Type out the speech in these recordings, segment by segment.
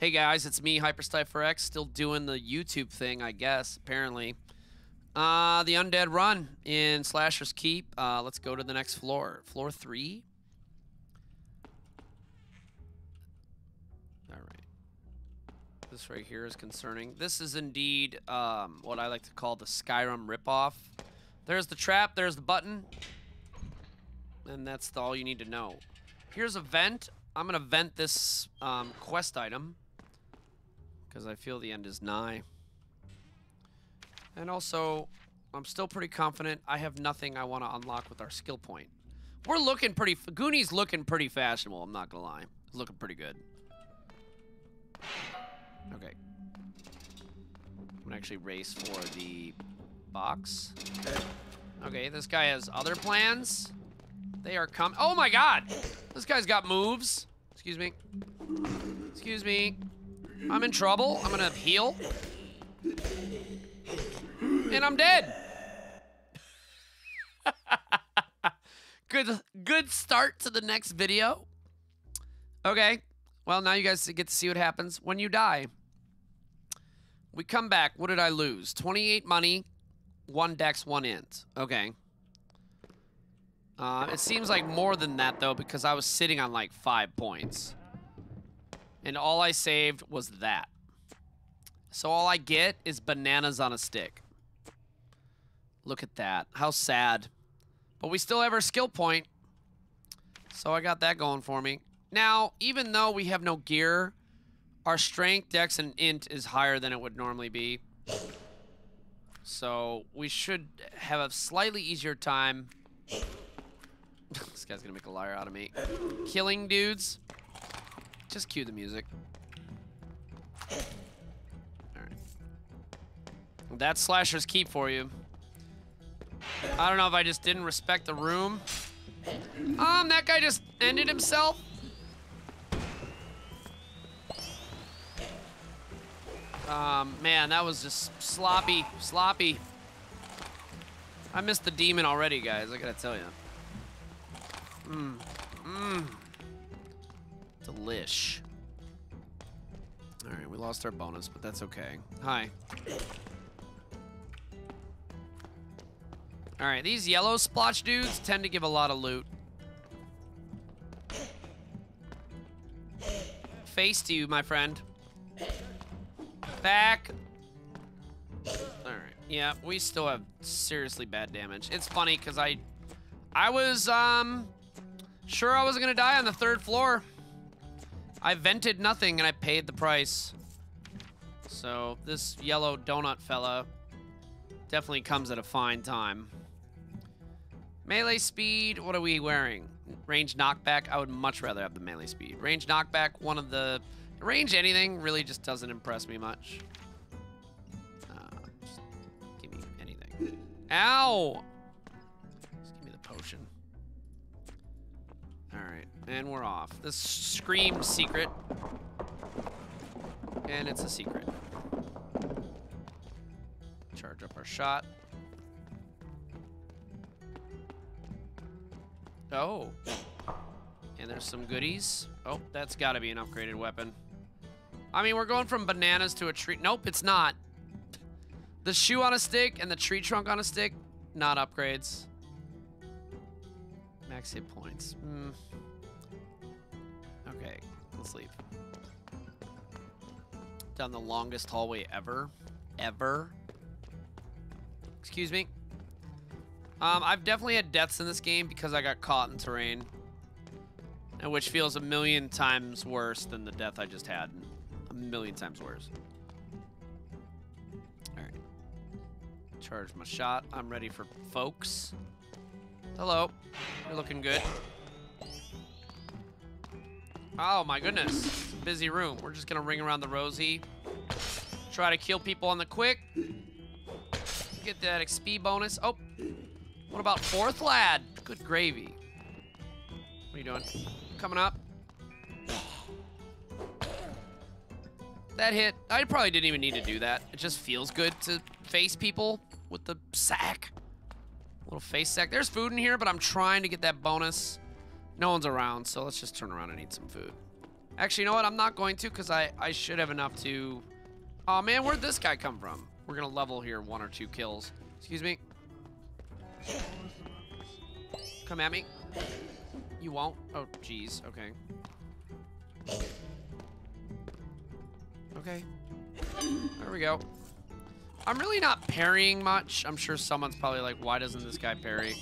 Hey guys, it's me, HyperStipherX, still doing the YouTube thing, I guess, apparently. Uh, the Undead Run in Slasher's Keep. Uh, let's go to the next floor. Floor three? All right. This right here is concerning. This is indeed um, what I like to call the Skyrim ripoff. There's the trap, there's the button. And that's all you need to know. Here's a vent. I'm going to vent this um, quest item. Because I feel the end is nigh. And also, I'm still pretty confident I have nothing I want to unlock with our skill point. We're looking pretty... Goonie's looking pretty fashionable, I'm not going to lie. It's looking pretty good. Okay. I'm going to actually race for the box. Okay, this guy has other plans. They are coming. Oh my god! This guy's got moves. Excuse me. Excuse me. I'm in trouble. I'm gonna heal. And I'm dead. good good start to the next video. Okay. Well, now you guys get to see what happens when you die. We come back. What did I lose? 28 money, one dex, one int. Okay. Uh, it seems like more than that, though, because I was sitting on like five points. And all I saved was that. So all I get is bananas on a stick. Look at that. How sad. But we still have our skill point. So I got that going for me. Now, even though we have no gear, our strength, dex, and int is higher than it would normally be. So we should have a slightly easier time this guy's gonna make a liar out of me. Killing dudes. Just cue the music. Alright. That's Slasher's Keep for you. I don't know if I just didn't respect the room. Um, that guy just ended himself. Um, man, that was just sloppy, sloppy. I missed the demon already, guys. I gotta tell you. Mmm. Delish. Alright, we lost our bonus, but that's okay. Hi. Alright, these yellow splotch dudes tend to give a lot of loot. Face to you, my friend. Back. Alright, yeah, we still have seriously bad damage. It's funny, because I... I was, um... Sure I wasn't gonna die on the third floor. I vented nothing and I paid the price. So this yellow donut fella definitely comes at a fine time. Melee speed, what are we wearing? Range knockback, I would much rather have the melee speed. Range knockback, one of the... Range anything really just doesn't impress me much. Uh, give me anything. Ow! And we're off. This scream secret. And it's a secret. Charge up our shot. Oh. And there's some goodies. Oh, that's got to be an upgraded weapon. I mean, we're going from bananas to a tree. Nope, it's not. The shoe on a stick and the tree trunk on a stick, not upgrades. Max hit points. Mm. Okay, let's. Down the longest hallway ever. Ever. Excuse me. Um, I've definitely had deaths in this game because I got caught in terrain. Which feels a million times worse than the death I just had. A million times worse. Alright. Charge my shot. I'm ready for folks. Hello. You're looking good. Oh my goodness. busy room. We're just gonna ring around the rosy. Try to kill people on the quick. Get that XP bonus. Oh. What about fourth lad? Good gravy. What are you doing? Coming up. That hit. I probably didn't even need to do that. It just feels good to face people with the sack. Little face sack. There's food in here, but I'm trying to get that bonus. No one's around, so let's just turn around and eat some food. Actually, you know what? I'm not going to because I, I should have enough to... Oh, man, where'd this guy come from? We're going to level here one or two kills. Excuse me. Come at me. You won't? Oh, jeez. Okay. Okay. There we go. I'm really not parrying much. I'm sure someone's probably like, why doesn't this guy parry?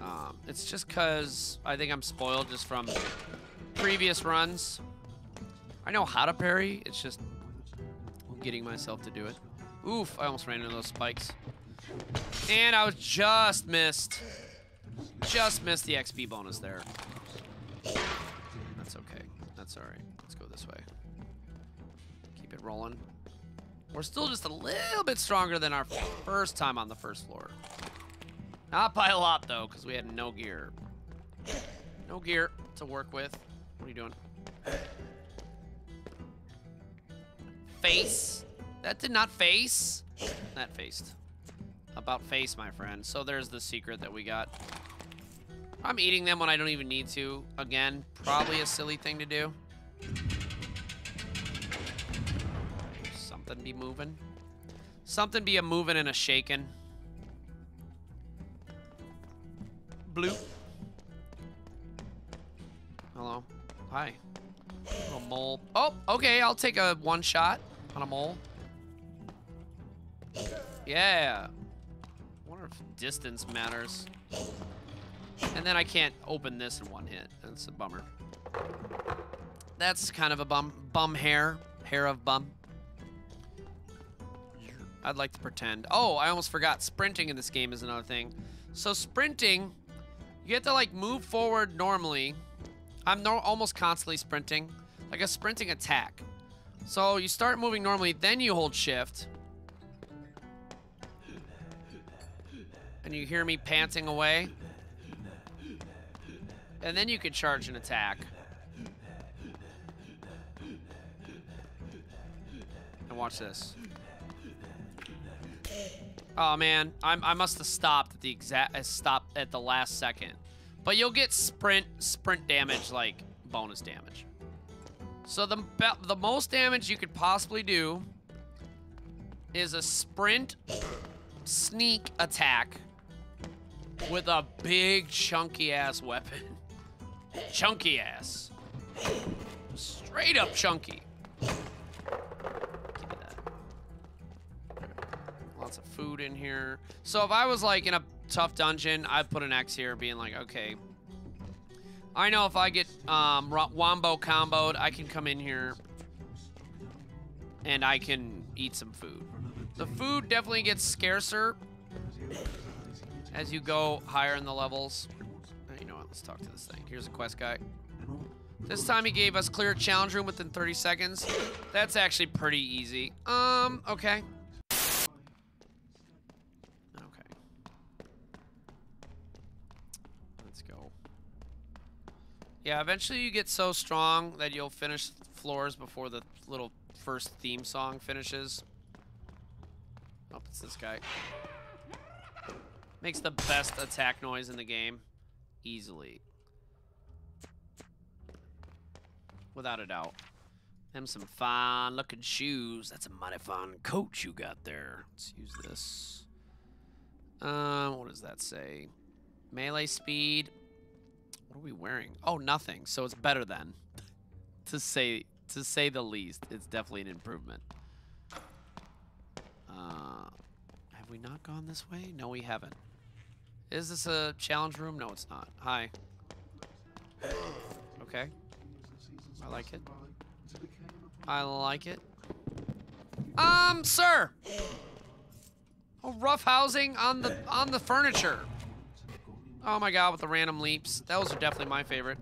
Um, it's just because I think I'm spoiled just from previous runs. I know how to parry. It's just getting myself to do it. Oof, I almost ran into those spikes. And I was just missed. Just missed the XP bonus there. That's okay. That's all right. Let's go this way. Keep it rolling. We're still just a little bit stronger than our first time on the first floor. Not by a lot, though, because we had no gear. No gear to work with. What are you doing? Face. That did not face. That faced. About face, my friend. So there's the secret that we got. I'm eating them when I don't even need to. Again, probably a silly thing to do. Something be moving. Something be a moving and a shaking. Blue. Hello. Hi. Little mole. Oh, okay. I'll take a one shot on a mole. Yeah. wonder if distance matters. And then I can't open this in one hit. That's a bummer. That's kind of a bum. Bum hair. Hair of bum. I'd like to pretend. Oh, I almost forgot. Sprinting in this game is another thing. So sprinting, you have to like move forward normally. I'm no almost constantly sprinting. Like a sprinting attack. So you start moving normally, then you hold shift. And you hear me panting away. And then you can charge an attack. And watch this. Oh man, I'm, I must have stopped at the exact uh, stopped at the last second. But you'll get sprint sprint damage like bonus damage. So the the most damage you could possibly do is a sprint sneak attack with a big chunky ass weapon. chunky ass. Straight up chunky. Of food in here. So if I was like in a tough dungeon, I'd put an X here being like, okay. I know if I get um, wombo comboed, I can come in here and I can eat some food. The food definitely gets scarcer as you go higher in the levels. You know what? Let's talk to this thing. Here's a quest guy. This time he gave us clear challenge room within 30 seconds. That's actually pretty easy. Um, okay. Yeah, eventually you get so strong that you'll finish floors before the little first theme song finishes. Oh, it's this guy. Makes the best attack noise in the game. Easily. Without a doubt. Them some fine looking shoes. That's a mighty fine coat you got there. Let's use this. Uh, what does that say? Melee speed. What are we wearing? Oh, nothing. So it's better then. to say to say the least. It's definitely an improvement. Uh, have we not gone this way? No, we haven't. Is this a challenge room? No, it's not. Hi. Okay. I like it. I like it. Um, sir. Oh, rough housing on the on the furniture. Oh my god, with the random leaps. Those are definitely my favorite.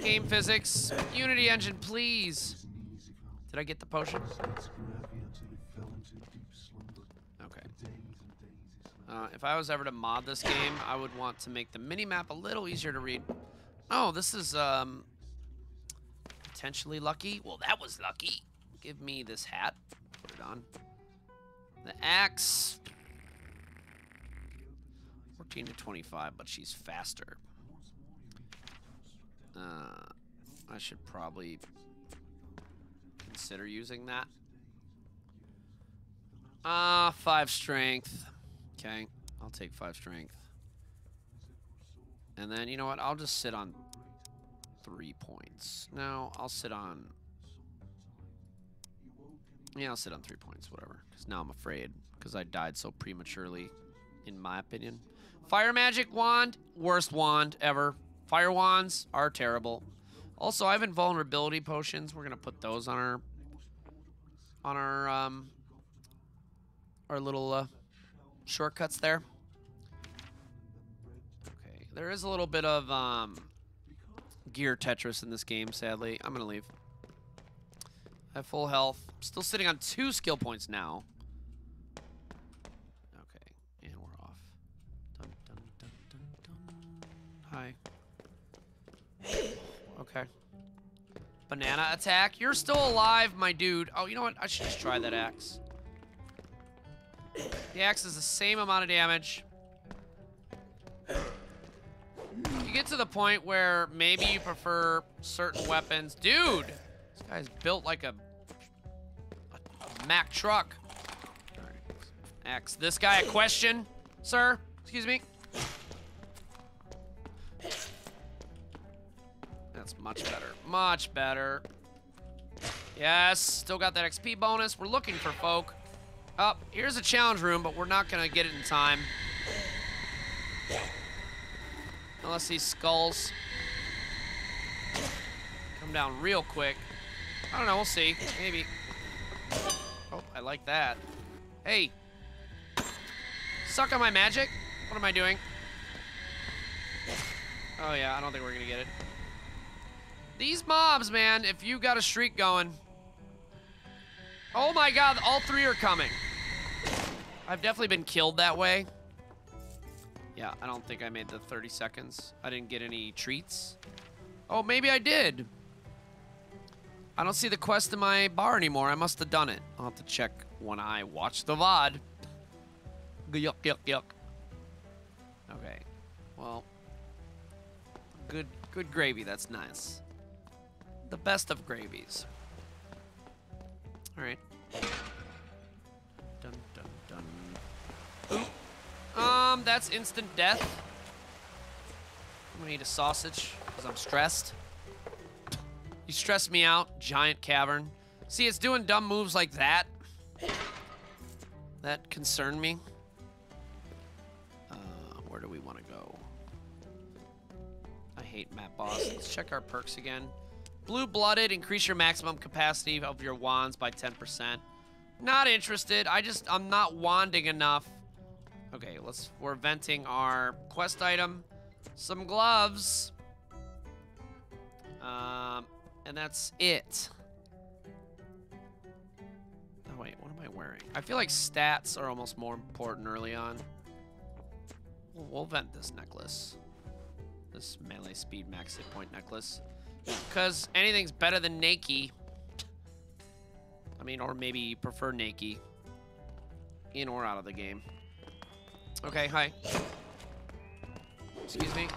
Game physics. Unity engine, please. Did I get the potion? Okay. Uh, if I was ever to mod this game, I would want to make the mini-map a little easier to read. Oh, this is, um, potentially lucky. Well, that was lucky. Give me this hat. Put it on. The axe. 14 to 25, but she's faster. Uh, I should probably consider using that. Ah, uh, five strength. Okay, I'll take five strength. And then, you know what? I'll just sit on three points. No, I'll sit on... Yeah, I'll sit on three points, whatever. Because now I'm afraid. Because I died so prematurely, in my opinion. Fire magic wand, worst wand ever. Fire wands are terrible. Also, I have invulnerability potions. We're to put those on our... On our, um... Our little, uh... Shortcuts there. Okay, there is a little bit of, um gear Tetris in this game, sadly. I'm to leave. I have full health. Still sitting on two skill points now. Hi. Okay. Banana attack. You're still alive, my dude. Oh, you know what? I should just try that axe. The axe is the same amount of damage You get to the point where maybe you prefer certain weapons. Dude! This guy's built like a, a, a Mack truck. Axe this guy a question, sir. Excuse me. Much better. Much better. Yes, still got that XP bonus. We're looking for folk. Up, oh, here's a challenge room, but we're not gonna get it in time. Unless these skulls come down real quick. I don't know, we'll see. Maybe. Oh, I like that. Hey. Suck on my magic? What am I doing? Oh yeah, I don't think we're gonna get it. These mobs, man, if you got a streak going. Oh my god, all three are coming. I've definitely been killed that way. Yeah, I don't think I made the 30 seconds. I didn't get any treats. Oh, maybe I did. I don't see the quest in my bar anymore. I must have done it. I'll have to check when I watch the VOD. Yuck, yuck, yuck. Okay. Well. Good, good gravy. That's nice. The best of gravies. All right. Dun, dun, dun. Um, that's instant death. I'm gonna eat a sausage because I'm stressed. You stress me out, giant cavern. See, it's doing dumb moves like that. That concern me. Uh, where do we want to go? I hate map boss. Let's check our perks again. Blue-blooded, increase your maximum capacity of your wands by 10%. Not interested. I just, I'm not wanding enough Okay, let's, we're venting our quest item. Some gloves. Um, and that's it. Oh, wait, what am I wearing? I feel like stats are almost more important early on. We'll, we'll vent this necklace. This melee speed max hit point necklace. Because anything's better than Nike. I mean, or maybe you prefer Nike. In or out of the game. Okay, hi. Excuse me.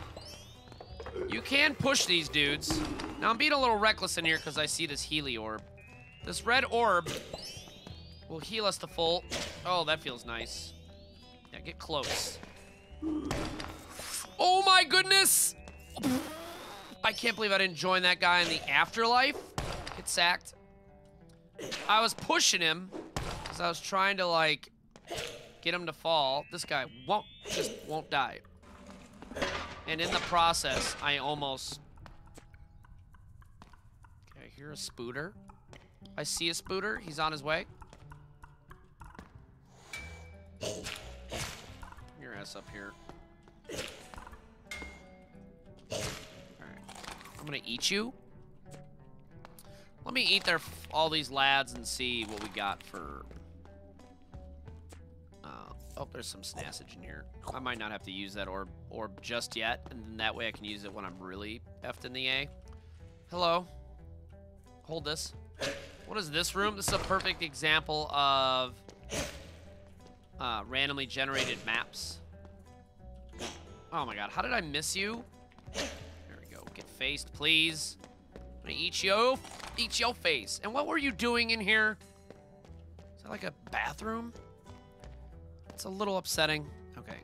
You can push these dudes. Now, I'm being a little reckless in here because I see this Healy orb. This red orb will heal us to full. Oh, that feels nice. Yeah, get close. Oh my goodness! I can't believe I didn't join that guy in the afterlife. Get sacked. I was pushing him because I was trying to, like, get him to fall. This guy won't, just won't die. And in the process, I almost... Okay, I hear a spooter. I see a spooter. He's on his way. Your ass up here. I'm gonna eat you. Let me eat their all these lads and see what we got for Oh, there's some snassage in here. I might not have to use that orb, orb just yet, and then that way I can use it when I'm really effed in the A. Hello. Hold this. What is this room? This is a perfect example of uh, randomly generated maps. Oh my god, how did I miss you? Faced, please. I'm gonna eat you. Eat your face. And what were you doing in here? Is that like a bathroom? It's a little upsetting. Okay.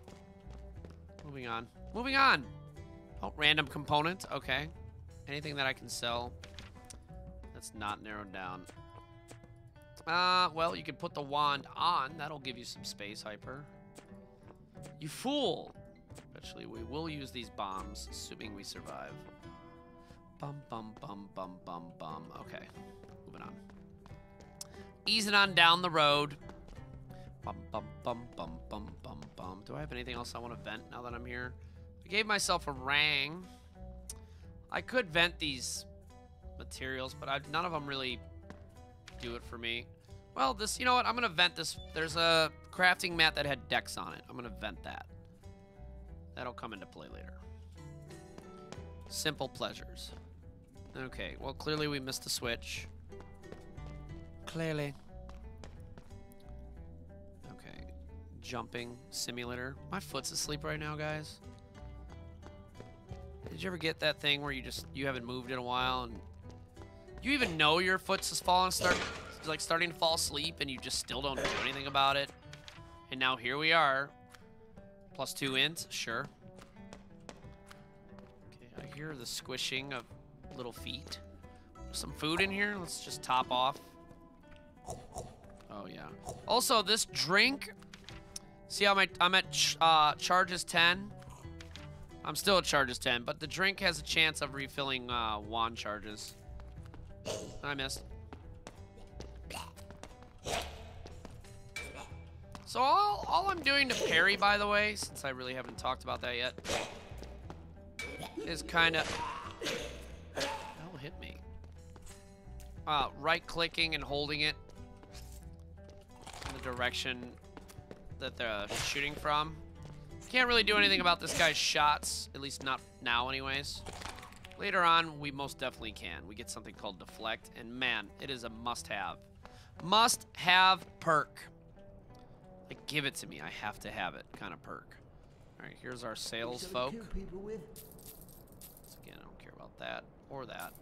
Moving on. Moving on. Oh, random component. Okay. Anything that I can sell that's not narrowed down. Uh, well, you could put the wand on. That'll give you some space hyper. You fool! Eventually, we will use these bombs, assuming we survive. Bum, bum, bum, bum, bum, bum. Okay, moving on. Easing on down the road. Bum, bum, bum, bum, bum, bum, bum. Do I have anything else I want to vent now that I'm here? I gave myself a rang. I could vent these materials, but I, none of them really do it for me. Well, this, you know what? I'm going to vent this. There's a crafting mat that had decks on it. I'm going to vent that. That'll come into play later. Simple pleasures. Okay, well, clearly we missed the switch. Clearly. Okay, jumping simulator. My foot's asleep right now, guys. Did you ever get that thing where you just, you haven't moved in a while and you even know your foot's just falling, start, like starting to fall asleep, and you just still don't do anything about it. And now here we are. Plus two int, sure. Okay, I hear the squishing of little feet. Some food in here. Let's just top off. Oh yeah. Also, this drink. See how my I'm at ch uh, charges 10. I'm still at charges 10, but the drink has a chance of refilling uh, wand charges. I missed. So all, all I'm doing to parry, by the way, since I really haven't talked about that yet, is kind of... Hit me. Uh, right-clicking and holding it in the direction that they're shooting from. Can't really do anything about this guy's shots, at least not now anyways. Later on, we most definitely can. We get something called Deflect, and man, it is a must-have. Must-have perk. Like, give it to me. I have to have it kind of perk. All right, here's our sales folk. So again, I don't care about that, or that,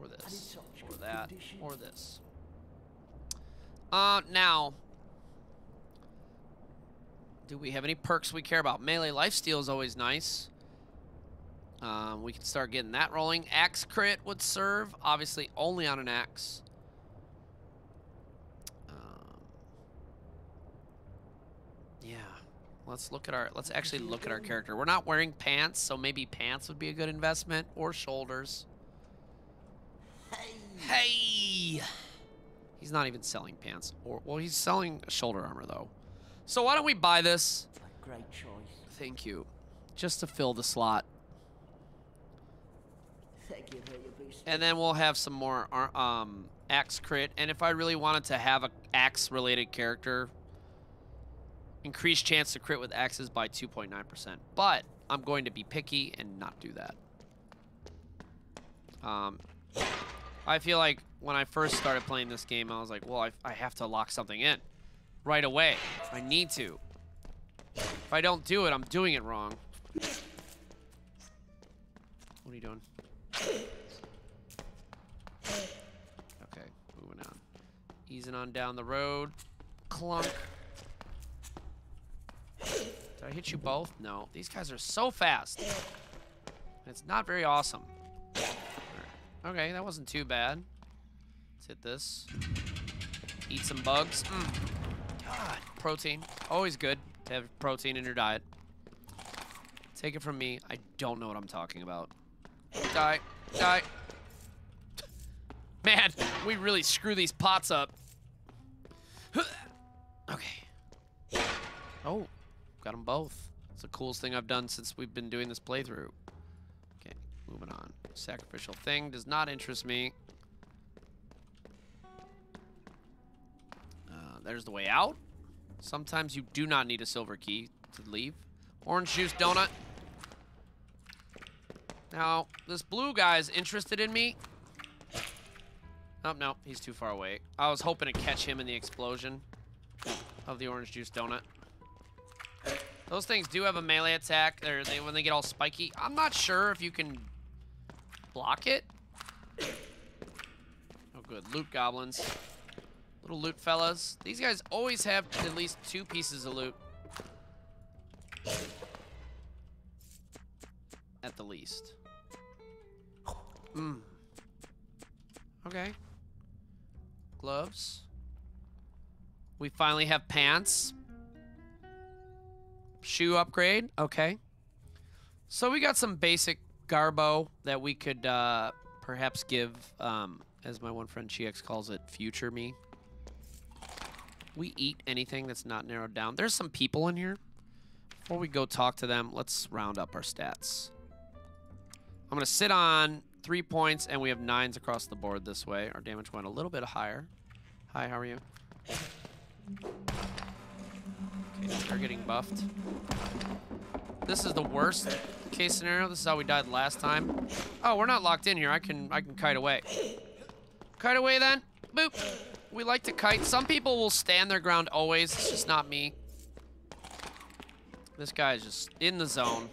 or this, or that, or this. Uh, now, do we have any perks we care about? Melee lifesteal is always nice. Um, we can start getting that rolling. Axe crit would serve, obviously only on an axe. Um, yeah, let's look at our, let's actually look at our character. We're not wearing pants, so maybe pants would be a good investment, or shoulders. Hey! He's not even selling pants, or, well, he's selling shoulder armor, though. So why don't we buy this? Great choice. Thank you. Just to fill the slot. Thank you, And then we'll have some more um, axe crit. And if I really wanted to have a axe related character, increase chance to crit with axes by 2.9%. But I'm going to be picky and not do that. Um, I feel like when I first started playing this game, I was like, well, I, I have to lock something in right away. I need to. If I don't do it, I'm doing it wrong. What are you doing? Okay, moving on. Easing on down the road. Clunk. Did I hit you both? No. These guys are so fast. It's not very awesome. Okay, that wasn't too bad. Let's hit this. Eat some bugs. Mm. God, protein. Always good to have protein in your diet. Take it from me. I don't know what I'm talking about. Die. Die. Man, we really screw these pots up. Okay. Oh, got them both. It's the coolest thing I've done since we've been doing this playthrough. Okay, moving on. Sacrificial thing does not interest me. Uh, there's the way out. Sometimes you do not need a silver key to leave. Orange juice donut. Now, this blue guy's interested in me. Oh, no, he's too far away. I was hoping to catch him in the explosion of the orange juice donut. Those things do have a melee attack. They're, they, when they get all spiky. I'm not sure if you can block it? Oh, good. Loot goblins. Little loot fellas. These guys always have at least two pieces of loot. At the least. Hmm. Okay. Gloves. We finally have pants. Shoe upgrade. Okay. So we got some basic garbo that we could uh, perhaps give, um, as my one friend GX calls it, future me. We eat anything that's not narrowed down. There's some people in here. Before we go talk to them, let's round up our stats. I'm going to sit on three points, and we have nines across the board this way. Our damage went a little bit higher. Hi, how are you? They're getting buffed. This is the worst case scenario. This is how we died last time. Oh, we're not locked in here. I can I can kite away. Kite away then. Boop. We like to kite. Some people will stand their ground always. It's just not me. This guy is just in the zone.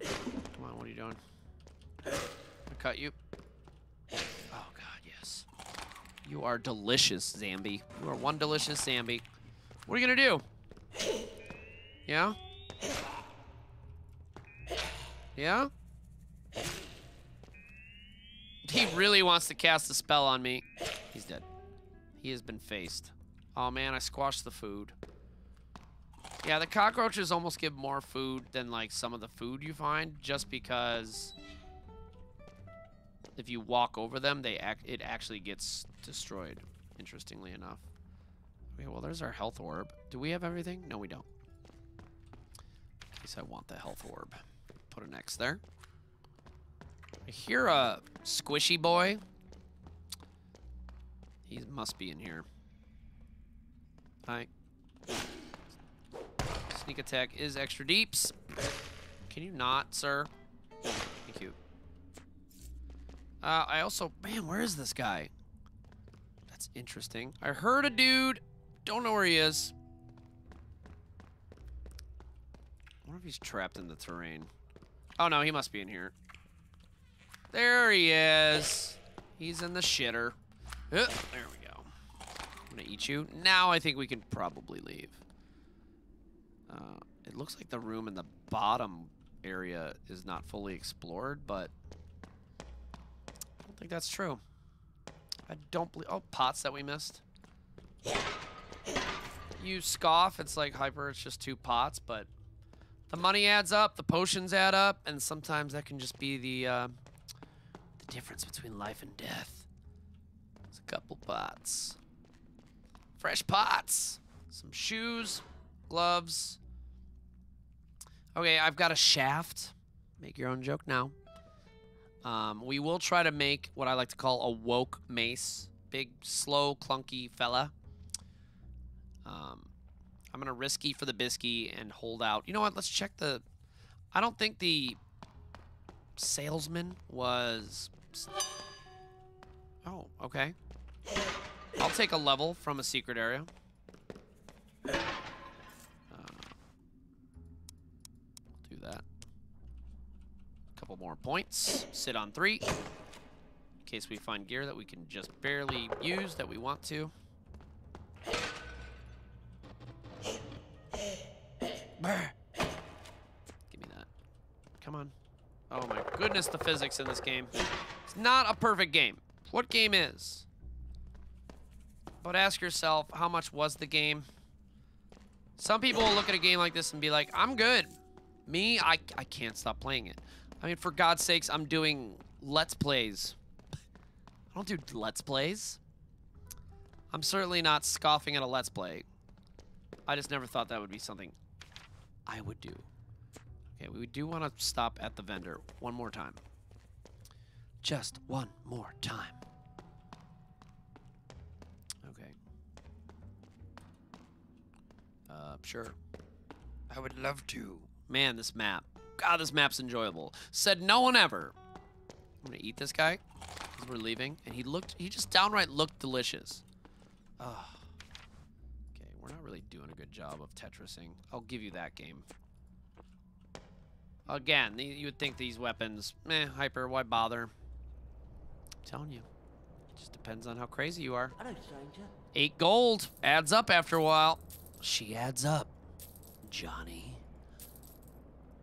Come on, what are you doing? I cut you. Oh god, yes. You are delicious, Zambi. You are one delicious Zambi. What are you gonna do? Yeah? Yeah? He really wants to cast a spell on me. He's dead. He has been faced. Oh man, I squashed the food. Yeah, the cockroaches almost give more food than like some of the food you find just because if you walk over them, they act it actually gets destroyed, interestingly enough. Okay, well there's our health orb. Do we have everything? No, we don't. In case I want the health orb. Put an X there. I hear a squishy boy. He must be in here. Hi. Sneak attack is extra deeps. Can you not, sir? Thank you. Uh, I also... Man, where is this guy? That's interesting. I heard a dude. Don't know where he is. I wonder if he's trapped in the terrain. Oh, no, he must be in here. There he is. He's in the shitter. Uh, there we go. I'm gonna eat you. Now I think we can probably leave. Uh, it looks like the room in the bottom area is not fully explored, but don't think that's true. I don't believe... Oh, pots that we missed. You scoff, it's like hyper, it's just two pots, but the money adds up, the potions add up, and sometimes that can just be the, uh, the difference between life and death. It's a couple pots. Fresh pots. Some shoes, gloves. Okay, I've got a shaft. Make your own joke now. Um, we will try to make what I like to call a woke mace. Big, slow, clunky fella. Um, I'm going to risky for the bisky and hold out. You know what? Let's check the... I don't think the salesman was... Oh, okay. I'll take a level from a secret area. Uh, do that. A couple more points. Sit on three. In case we find gear that we can just barely use that we want to. Give me that. Come on. Oh my goodness, the physics in this game. It's not a perfect game. What game is? But ask yourself, how much was the game? Some people will look at a game like this and be like, I'm good. Me, I, I can't stop playing it. I mean, for God's sakes, I'm doing Let's Plays. I don't do Let's Plays. I'm certainly not scoffing at a Let's Play. I just never thought that would be something I would do. Okay, we do want to stop at the vendor one more time. Just one more time. Okay. Uh, sure. I would love to. Man, this map. God, this map's enjoyable. Said no one ever. I'm gonna eat this guy because we're leaving. And he looked, he just downright looked delicious. Oh. Okay, we're not really doing a good job of Tetrising. I'll give you that game. Again, you would think these weapons, meh, hyper, why bother? I'm telling you. It just depends on how crazy you are. Hello, stranger. Eight gold. Adds up after a while. She adds up. Johnny.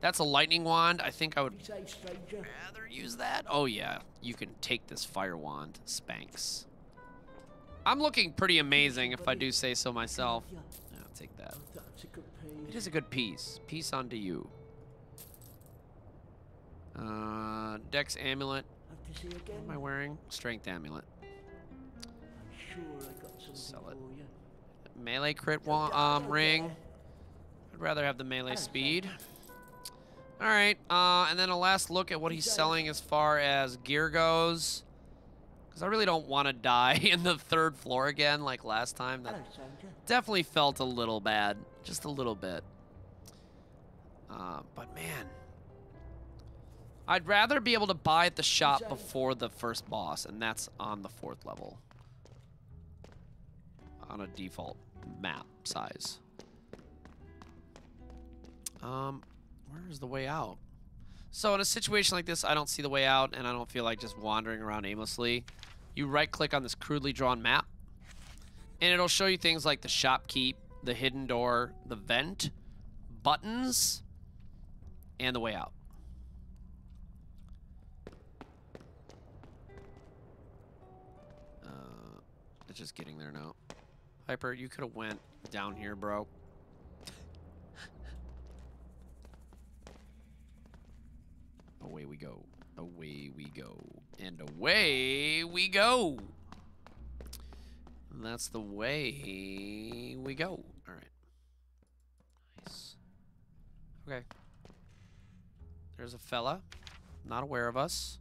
That's a lightning wand. I think I would You say, stranger? rather use that. Oh, yeah. You can take this fire wand. Spanx. I'm looking pretty amazing if I do say so myself. I'll take that. that's a good piece. is a good piece. Peace unto you. Uh, Dex amulet. Have to see again. What am I wearing? Strength amulet. I'm sure I got something Sell it. Melee crit um, ring. I'd rather have the melee speed. All right, uh, and then a last look at what he's selling as far as gear goes. Because I really don't want to die in the third floor again like last time. That definitely felt a little bad. Just a little bit. Uh, but man, I'd rather be able to buy at the shop before the first boss, and that's on the fourth level. On a default map size. Um, where is the way out? So in a situation like this, I don't see the way out, and I don't feel like just wandering around aimlessly. You right-click on this crudely drawn map, and it'll show you things like the shopkeep, the hidden door, the vent, buttons, and the way out. Uh, it's just getting there now. Hyper, you could have went down here, bro. away we go. Away we go. And away we go. And that's the way we go. All right. Nice. Okay. There's a fella. Not aware of us.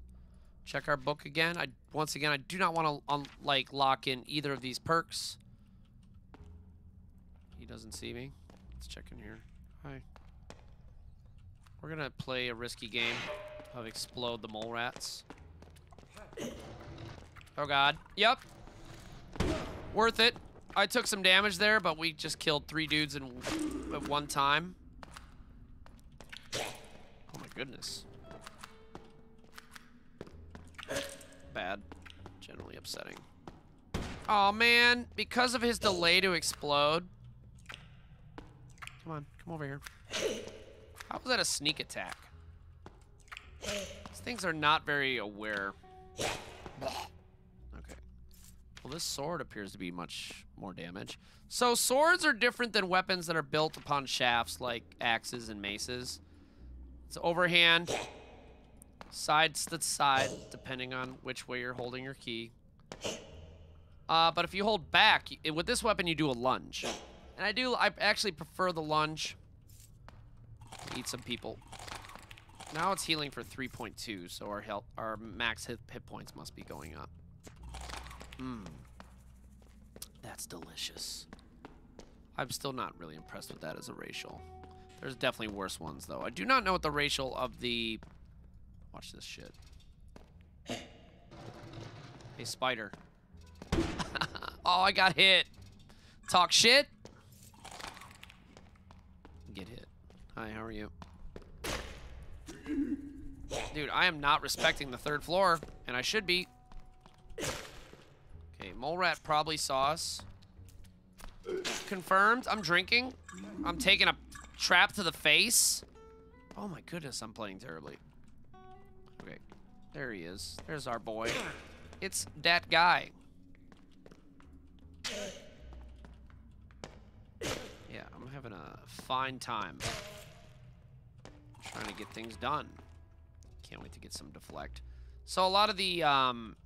Check our book again. I once again I do not want to uh, like lock in either of these perks. He doesn't see me. Let's check in here. Hi. We're gonna play a risky game of explode the mole rats. Oh god. Yep. Worth it. I took some damage there, but we just killed three dudes in at one time. Oh my goodness. Bad. Generally upsetting. Oh man, because of his delay to explode. Come on, come over here. How was that a sneak attack? These things are not very aware. Okay. Well, this sword appears to be much more damage. So swords are different than weapons that are built upon shafts like axes and maces. It's overhand, sides to side, depending on which way you're holding your key. Uh, but if you hold back, with this weapon, you do a lunge. And I do, I actually prefer the lunge. Eat some people. Now it's healing for 3.2, so our health, our max hit, hit points must be going up. Mmm. That's delicious. I'm still not really impressed with that as a racial. There's definitely worse ones, though. I do not know what the racial of the... Watch this shit. Hey, spider. oh, I got hit. Talk shit. Get hit. Hi, how are you? Dude, I am not respecting the third floor, and I should be. Okay, mole rat probably saw us. Confirmed. I'm drinking. I'm taking a trap to the face. Oh my goodness, I'm playing terribly. Okay, there he is. There's our boy. It's that guy. Yeah, I'm having a fine time. Trying to get things done. Can't wait to get some deflect. So a lot of the um,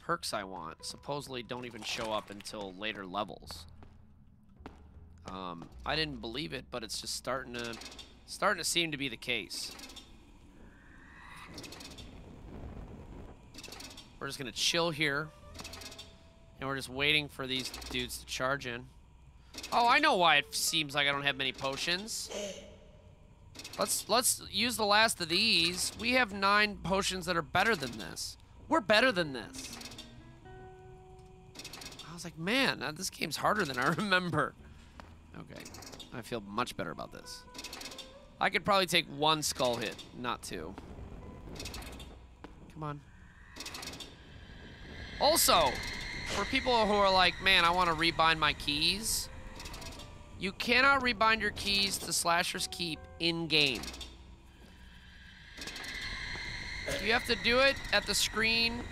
perks I want supposedly don't even show up until later levels. Um, I didn't believe it, but it's just starting to starting to seem to be the case. We're just gonna chill here, and we're just waiting for these dudes to charge in. Oh, I know why it seems like I don't have many potions. Let's let's use the last of these. We have nine potions that are better than this. We're better than this. I was like, man, uh, this game's harder than I remember. Okay, I feel much better about this. I could probably take one skull hit, not two. Come on. Also, for people who are like, man, I want to rebind my keys, you cannot rebind your keys to Slasher's Keep in-game. You have to do it at the screen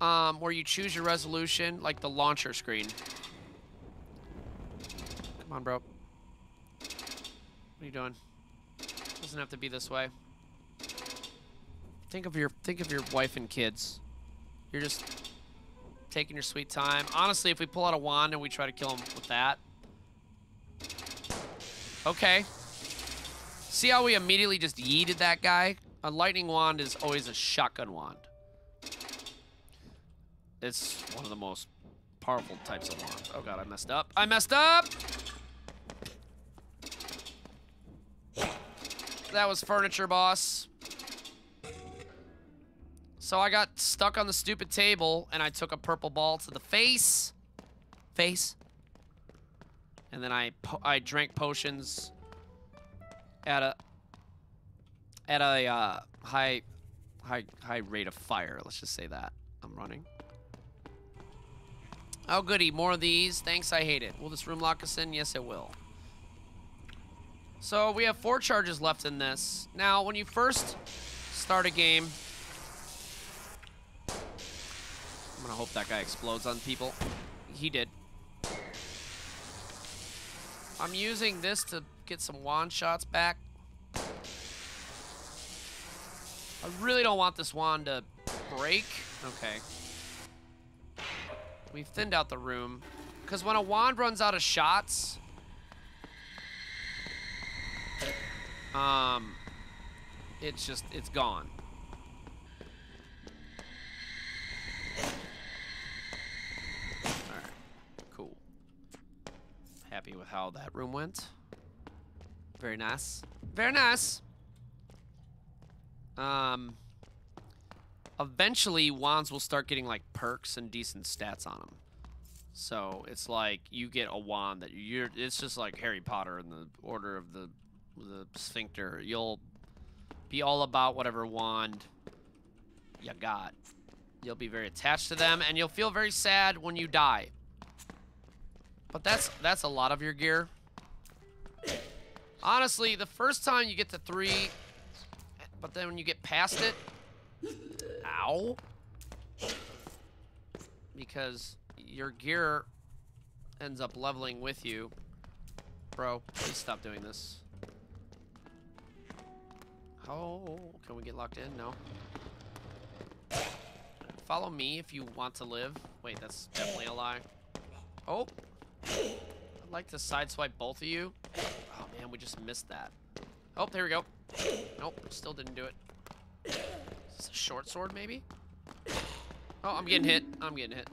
um, where you choose your resolution, like the launcher screen. Come on, bro. What are you doing? Doesn't have to be this way. Think of your think of your wife and kids. You're just taking your sweet time. Honestly, if we pull out a wand and we try to kill him with that. Okay. See how we immediately just yeeted that guy? A lightning wand is always a shotgun wand. It's one of the most powerful types of wands. Oh god, I messed up. I messed up! That was furniture, boss. So I got stuck on the stupid table, and I took a purple ball to the face. Face. And then I I drank potions at a at a uh, high high high rate of fire. Let's just say that. I'm running. Oh goody, more of these. Thanks, I hate it. Will this room lock us in? Yes, it will. So we have four charges left in this. Now, when you first start a game, I'm gonna hope that guy explodes on people. He did. I'm using this to get some wand shots back. I really don't want this wand to break. Okay. We've thinned out the room. Because when a wand runs out of shots, um, it's just, it's gone. Alright, cool. Happy with how that room went. Very nice. Very nice. Um, eventually wands will start getting like perks and decent stats on them. So it's like you get a wand that you're. It's just like Harry Potter in the Order of the the Sphincter. You'll be all about whatever wand you got. You'll be very attached to them, and you'll feel very sad when you die. But that's that's a lot of your gear. Honestly, the first time you get to three, but then when you get past it, ow, because your gear ends up leveling with you. Bro, please stop doing this. Oh, can we get locked in? No. Follow me if you want to live. Wait, that's definitely a lie. Oh. I'd like to sideswipe both of you. Oh, man, we just missed that. Oh, there we go. Nope, still didn't do it. Is this a short sword, maybe? Oh, I'm getting hit. I'm getting hit.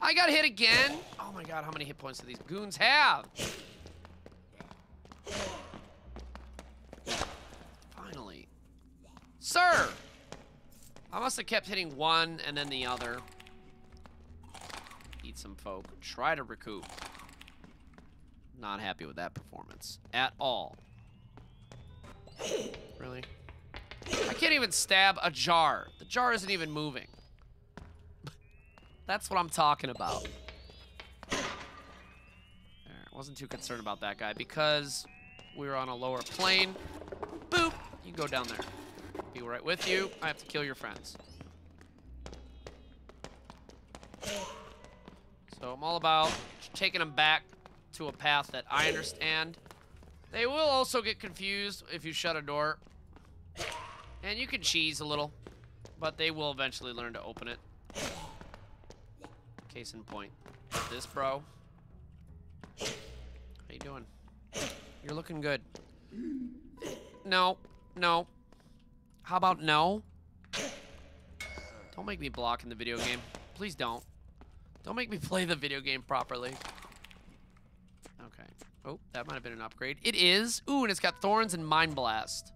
I got hit again. Oh my god, how many hit points do these goons have? Finally. Sir! I must have kept hitting one and then the other. Some folk. Try to recoup. Not happy with that performance. At all. Really? I can't even stab a jar. The jar isn't even moving. That's what I'm talking about. There, wasn't too concerned about that guy because we were on a lower plane. Boop! You go down there. Be right with you. I have to kill your friends. So I'm all about taking them back to a path that I understand. They will also get confused if you shut a door. And you can cheese a little, but they will eventually learn to open it. Case in point. This bro. How you doing? You're looking good. No. No. How about no? Don't make me block in the video game. Please don't. Don't make me play the video game properly. Okay. Oh, that might have been an upgrade. It is. Ooh, and it's got thorns and mind blast.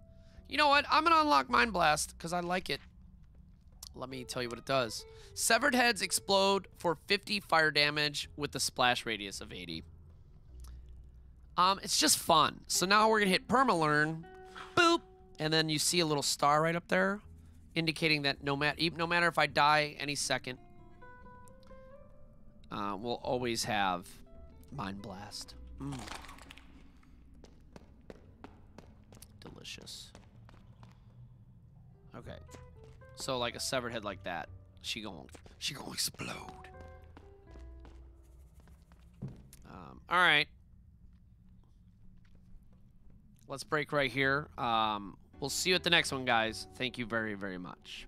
You know what? I'm going to unlock mind blast because I like it. Let me tell you what it does. Severed heads explode for 50 fire damage with the splash radius of 80. Um, it's just fun. So now we're gonna hit permalearn, boop, and then you see a little star right up there, indicating that no matter no matter if I die any second, uh, we'll always have mind blast. Mm. Delicious. Okay, so like a severed head like that, she gon' she gonna explode. Um, all right. Let's break right here. Um, we'll see you at the next one, guys. Thank you very, very much.